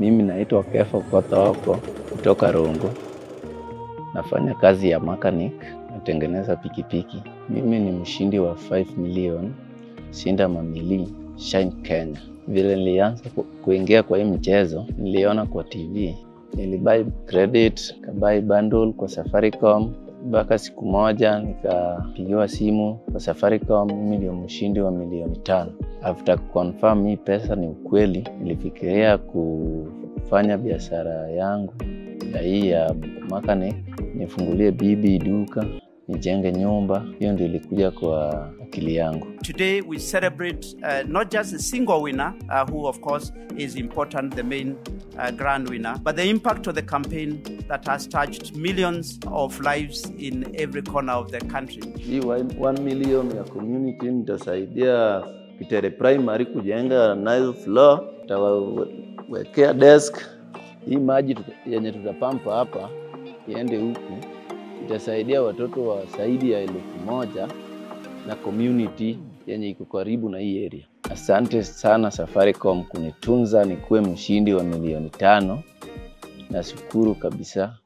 Mimi naitwa Kefa Kothooko kutoka Rongo. Nafanya kazi ya mechanic, natengeneza pikipiki. Mimi ni mshindi wa 5 million Shinda Mamili Shine Kenya. Vile nilianza kuingia kwa hii mchezo, niliona kwa TV. Nilibuy credit, kabuy bundle kwa Safaricom mpaka siku moja nikapigiwa simu kwa Safaricom, mimi ndio mshindi wa milioni tano. After kuconfirm hii pesa ni ukweli, nilifikiria kufanya biashara yangu ya hii ya makani nifungulie bibi duka, nijenge nyumba. Hiyo ndio ilikuja kwa akili yangu. Today we celebrate uh, not just a single winner, uh, who of course is important, the main uh, grand winner, but the impact of the campaign that has touched millions of lives in every corner of the country. Hii 1 million ya community nitasaidia Kitere Primary kujenga nil floor, tawawekea desk. Hii maji yenye tutapampa hapa iende huku, itasaidia watoto wa zaidi ya elfu moja na community yenye iko karibu na hii area. Asante sana Safaricom kunitunza nikuwe mshindi wa milioni tano. Nashukuru kabisa.